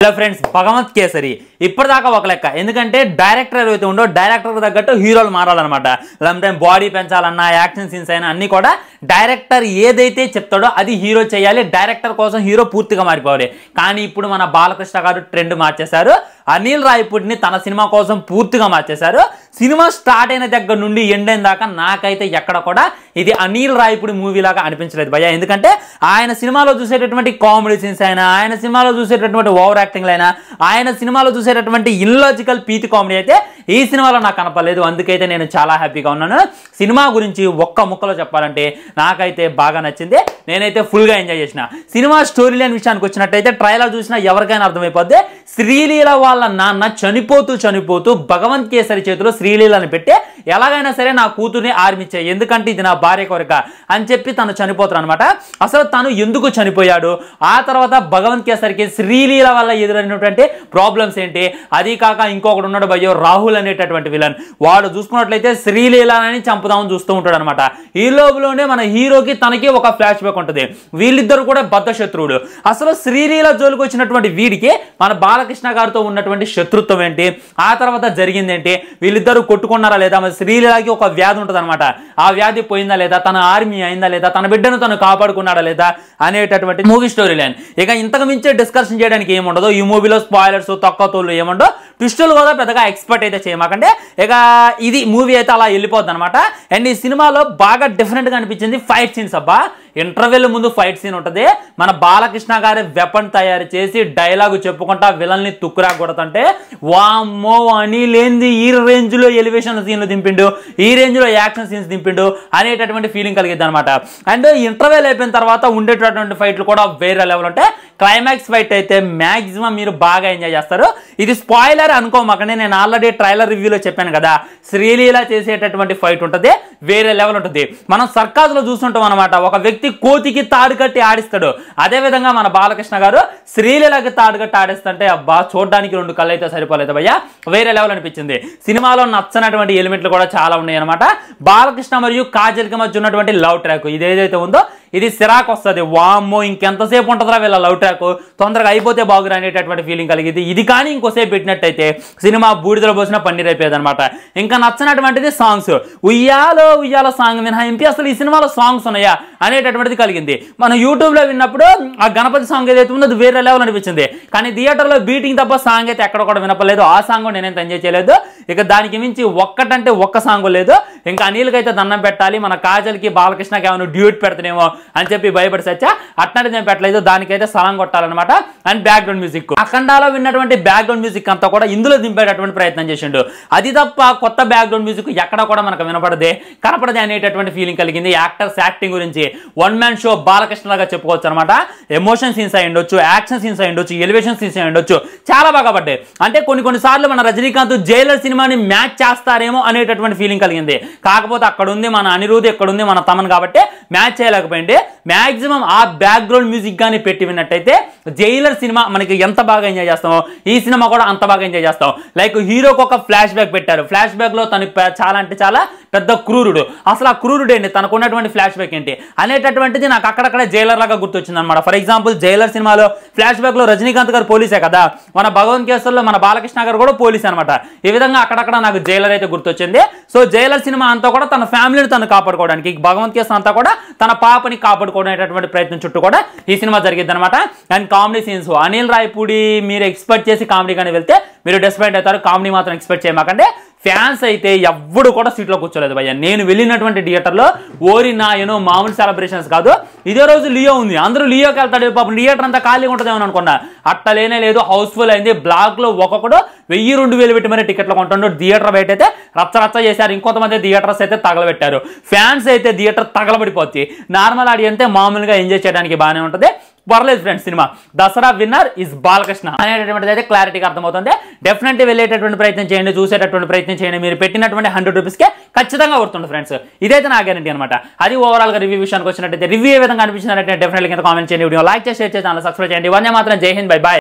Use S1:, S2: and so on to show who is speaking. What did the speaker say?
S1: Hello friends Bhagavanth kesari. ఇప్పటిదాకా ఒక లెక్క. ఎందుకంటే డైరెక్టర్ ఏదైతే ఉండో డైరెక్టర్ తగ్గట్టు హీరోలు మారాలన్నమాట. లేదంటే బాడీ పెంచాలన్నా యాక్షన్ సీన్స్ అయినా అన్ని కూడా డైరెక్టర్ ఏదైతే చెప్తాడో అది హీరో చేయాలి. డైరెక్టర్ కోసం హీరో పూర్తిగా మారిపోవాలి. కానీ ఇప్పుడు మన బాలకృష్ణ గారు ట్రెండ్ మార్చేశారు. అనిల్ రాయపూడిని తన సినిమా కోసం పూర్తిగా మార్చేశారు. సినిమా స్టార్ట్ అయిన దగ్గర నుండి ఎండ్ అయిన దాకా నాకైతే ఎక్కడ కూడా ఇది అనిల్ రాయపుడి మూవీ లాగా అనిపించలేదు భయ ఎందుకంటే ఆయన సినిమాలో చూసేటటువంటి కామెడీ సీన్స్ అయినా ఆయన సినిమాలో చూసేటటువంటి ఓవర్ యాక్టింగ్ ఆయన సినిమాలో చూసేటటువంటి ఇల్లాజికల్ పీతి కామెడీ అయితే ఈ సినిమాలో నాకు కనపడలేదు. అందుకైతే నేను చాలా హ్యాపీగా ఉన్నాను. సినిమా గురించి ఒక్క ముక్కలో చెప్పాలంటే నాకైతే బాగా నచ్చింది. నేనైతే ఫుల్గా ఎంజాయ్ చేసిన. సినిమా స్టోరీ లేని విషయానికి వచ్చినట్టయితే ట్రైలర్ చూసినా ఎవరికైనా అర్థమైపోద్ది. శ్రీలీల వాళ్ళ నాన్న చనిపోతూ చనిపోతూ భగవంత్ కేసరి చేతిలో శ్రీలీలని పెట్టి ఎలాగైనా సరే నా కూతుర్ని ఆర్మించాయి ఎందుకంటే ఇది నా భార్య కోరిక అని చెప్పి తను చనిపోతారు అనమాట అసలు తను ఎందుకు చనిపోయాడు? ఆ తర్వాత భగవంత్ కేసరికి శ్రీలీల వల్ల ఎదురైనటువంటి ప్రాబ్లమ్స్ ఏంటి? అది కాక ఇంకొకటి ఉన్నాడు భయ్యో రాహుల్ అనేటటువంటి విలన్ వాడు చూసుకున్నట్లయితే శ్రీలీలని చంపుదామని చూస్తూ ఉంటాడు అనమాట ఈ లోపులోనే మన హీరోకి తనకి ఒక ఫ్లాష్ బ్యాక్ ఉంటుంది. వీళ్ళిద్దరు కూడా బద్ధ శత్రువుడు అసలు శ్రీలీల జోలికి వచ్చినటువంటి వీడికి మన బాలకృష్ణ గారితో ఉన్నటువంటి శత్రుత్వం ఏంటి? ఆ తర్వాత జరిగింది ఏంటి? వీళ్ళిద్దరు కొట్టుకున్నారా లేదా? మరి శ్రీలీలకి ఒక వ్యాధి ఉంటుంది అనమాట ఆ వ్యాధి పోయిందా లేదా? తన ఆర్మీ అయిందా లేదా? తన బిడ్డను తను కాపాడుకున్నాడా లేదా? అనేటటువంటి మూవీ స్టోరీ లైన్ ఇక ఇంతకు మించే డిస్కషన్ చేయడానికి ఏముండదు? ఈ మూవీలో స్పాయిలర్స్ తక్కువ తోళ్ళు ఏముండో ట్విస్టులు కూడా పెద్దగా ఎక్స్పర్ట్ అయితే చేయమాకంటే ఇక ఇది మూవీ అయితే అలా వెళ్ళిపోద్ది అనమాట అండ్ ఈ సినిమాలో బాగా డిఫరెంట్గా అనిపించింది ఫైట్ సీన్స్ అబ్బా. ఇంటర్వెల్ ముందు ఫైట్ సీన్ ఉంటుంది. మన బాలకృష్ణ గారి వెపన్ తయారు చేసి డైలాగ్ చెప్పుకుంటా విలన్ని తుక్కురా కొడతంటే వామ్మో అని లేనిది ఈ రేంజ్లో ఎలివేషన్ సీన్లు దింపిండు ఈ రేంజ్లో యాక్షన్ సీన్స్ దింపిండు అనేటటువంటి ఫీలింగ్ కలిగిద్ది అనమాట అండ్ ఇంటర్వెల్ అయిపోయిన తర్వాత ఉండేటటువంటి ఫైట్లు కూడా వేరే లెవెల్ ఉంటాయి. క్లైమాక్స్ ఫైట్ అయితే మాక్సిమం మీరు బాగా ఎంజాయ్ చేస్తారు. ఇది స్పాయిలర్ అనుకోమాకండి నేను ఆల్రెడీ ట్రైలర్ రివ్యూలో చెప్పాను కదా. శ్రీలీల చేసేటటువంటి ఫైట్ ఉంటుంది వేరే లెవెల్ ఉంటుంది. మనం సర్కాజ్లో చూస్తుంటాం అనమాట ఒక వ్యక్తి కోతికి తాడు కట్టి ఆడిస్తాడు. అదే విధంగా మన బాలకృష్ణ గారు శ్రీలీలకి తాడు కట్టి ఆడిస్తుంటే అబ్బా చూడడానికి రెండు కళ్ళు అయితే సరిపోలేదు భయ్యా. వేరే లెవెల్ అనిపించింది. సినిమాలో నచ్చనటువంటి ఎలిమెంట్లు కూడా చాలా ఉన్నాయి అనమాట బాలకృష్ణ మరియు కాజల్కి మధ్య ఉన్నటువంటి లవ్ ట్రాక్ ఇది ఏదైతే ఉందో ఇది సిరాకు వస్తుంది. వామ్మో ఇంకెంతసేపు ఉంటుందిరా వీళ్ళ లవ్ ట్రాక్? తొందరగా అయిపోతే బాగురా అనేటటువంటి ఫీలింగ్ కలిగింది ఇది కానీ ఇంకోసేపు పెట్టినట్టయితే సినిమా బూడిదలో పోసిన పన్నీర్ అయిపోయేది అనమాట ఇంకా నచ్చినటువంటిది సాంగ్స్ ఉయ్యాలో ఉయ్యాలో సాంగ్ మినహాయింపి అసలు ఈ సినిమాలో సాంగ్స్ ఉన్నాయా అనేటటువంటిది కలిగింది. మనం యూట్యూబ్లో విన్నప్పుడు ఆ గణపతి సాంగ్ ఏదైతే ఉందో అది వేరే లెవెల్ అనిపించింది. కానీ థియేటర్లో బీటింగ్ తప్ప సాంగ్ అయితే ఎక్కడ కూడా వినపలేదు ఆ సాంగ్ నేనైతే ఎంజాయ్ చేయలేదు. ఇక దానికి మించి ఒక్కటంటే ఒక్క సాంగ్ లేదు. ఇంకా అనిల్కి అయితే దండం పెట్టాలి. మన కాజల్కి బాలకృష్ణకి ఏమైనా డ్యూట్ పెడతానేమో అని చెప్పి భయపడి సచ్చా. అట్లాంటి నేను పెట్టలేదు. దానికైతే స్థలం కొట్టాలన్నమాట. And background music. అఖండాలో విన్నటువంటి బ్యాక్గ్రౌండ్ మ్యూజిక్ అంతా కూడా ఇందులో దింపేటటువంటి ప్రయత్నం చేసిండు. అది తప్ప కొత్త బ్యాక్గ్రౌండ్ మ్యూజిక్ ఎక్కడ కూడా మనకు వినపడదే కనపడదే అనేటటువంటి ఫీలింగ్ కలిగింది. యాక్టర్స్ యాక్టింగ్ గురించి వన్ మ్యాన్ షో బాలకృష్ణలాగా చెప్పుకోవచ్చు అనమాట ఎమోషన్ సీన్స్ అయి ఉండొచ్చు యాక్షన్ సీన్స్ అయి ఉండొచ్చు ఎలివేషన్ సీన్స్ అయి ఉండొచ్చు. చాలా బాగా పడ్డాయి. అంటే కొన్ని కొన్ని సార్లు మన రజనీకాంత్ జైలర్ సినిమాని మ్యాచ్ చేస్తారేమో అనేటటువంటి ఫీలింగ్ కలిగింది. కాకపోతే అక్కడ ఉంది మన అనిరుద్ధ్ ఇక్కడ ఉంది మన తమన్ కాబట్టి మ్యాచ్ చేయలేకపోయింది. మాక్సిమం ఆ బ్యాక్గ్రౌండ్ మ్యూజిక్ కానీ పెట్టి విన్నట్టయితే జైలర్ సినిమా మనకి ఎంత బాగా ఎంజాయ్ చేస్తామో ఈ సినిమా కూడా అంత బాగా ఎంజాయ్ చేస్తాం. లైక్ హీరోకి ఒక ఫ్లాష్ బ్యాక్ పెట్టారు. ఫ్లాష్ బ్యాక్లో లో చాలా అంటే చాలా పెద్ద క్రూరుడు. అసలు ఆ క్రూరుడు ఏంటి? తనకు ఉన్నటువంటి ఫ్లాష్ బ్యాక్ ఏంటి? అనేటటువంటిది నాకు అక్కడక్కడ జైలర్ లాగా గుర్తొచ్చింది అనమాట ఫర్ ఎగ్జాంపుల్ జైలర్ సినిమాలో ఫ్లాష్ బ్యాక్లో రజనీకాంత్ గారు పోలీసే కదా? మన భగవంత్ కేసుల్లో మన బాలకృష్ణ గారు కూడా పోలీస్ అనమాట ఈ విధంగా అక్కడక్కడ నాకు జైలర్ అయితే గుర్తొచ్చింది. సో జైలర్ సినిమా అంతా కూడా తన ఫ్యామిలీని తను కాపాడుకోవడానికి భగవంత్ కేసు అంతా కూడా తన పాపని కాపాడుకో కాపాడుకోవడానికి ప్రయత్నం చుట్టూ కూడా ఈ సినిమా జరిగింది అనమాట and comedy scenes Anil Ravipudi మీరు ఎక్స్పెక్ట్ చేసి కామెడీ కానీ వెళ్తే మీరు డిసప్పాయింట్ అవుతారు. కామెడీ మాత్రం ఎక్స్పెక్ట్ చేయమాకండి. ఫ్యాన్స్ అయితే ఎవ్వడు కూడా సీట్లో కూర్చోలేదు భయ్య. నేను వెళ్ళినటువంటి థియేటర్లో ఓరి నాయను మామూలు సెలబ్రేషన్స్ కాదు. ఇదే రోజు లియో ఉంది. అందరూ లియోకి వెళ్తాడు పాపం థియేటర్ అంతా ఖాళీగా ఉంటుందేమో అనుకున్నా. అట్ట లేనే లేదు. హౌస్ఫుల్ అయింది. బ్లాక్లో ఒక్కొక్కడు వెయ్యి రెండు వేలు పెట్టి మరి టికెట్లు కొంటున్నాడు థియేటర్ బయట అయితే రచ్చ రచ్చ చేశారు. ఇంకొంతమంది థియేటర్స్ అయితే తగలబెట్టారు. ఫ్యాన్స్ అయితే థియేటర్ తగలబడిపోద్ది. నార్మల్ ఆడియన్స్ మామూలుగా ఎంజాయ్ చేయడానికి బాగానే ఉంటుంది. పర్లేదు friends cinema. Dasara winner is Balakrishna అనేటటువంటిది అయితే క్లారిటీగా అర్థమవుతుంది. డెఫినెట్లీ వెళ్ళేటటువంటి ప్రయత్నం చేయండి. చూసేటటువంటి ప్రయత్నం చేయండి. మీరు పెట్టినటువంటి హండ్రెడ్ రూపీస్కే ఖచ్చితంగా వస్తుంది ఫ్రెండ్స్. ఇదైతే నా గ్యారంటీ అనమాట అది ఓవరాల్గా రివ్యూ విషయానికి వచ్చినట్టయితే రివ్యూ ఏ విధంగా అనిపించినట్టు డెఫినెట్లీ కింద కామెంట్ చేయండి. వీడియో లైక్ చేసి షేర్ చేసి ఛానల్ సబ్స్క్రైబ్ చేయండి. ఇవన్నీ మాత్రం జై హింద్. Bye bye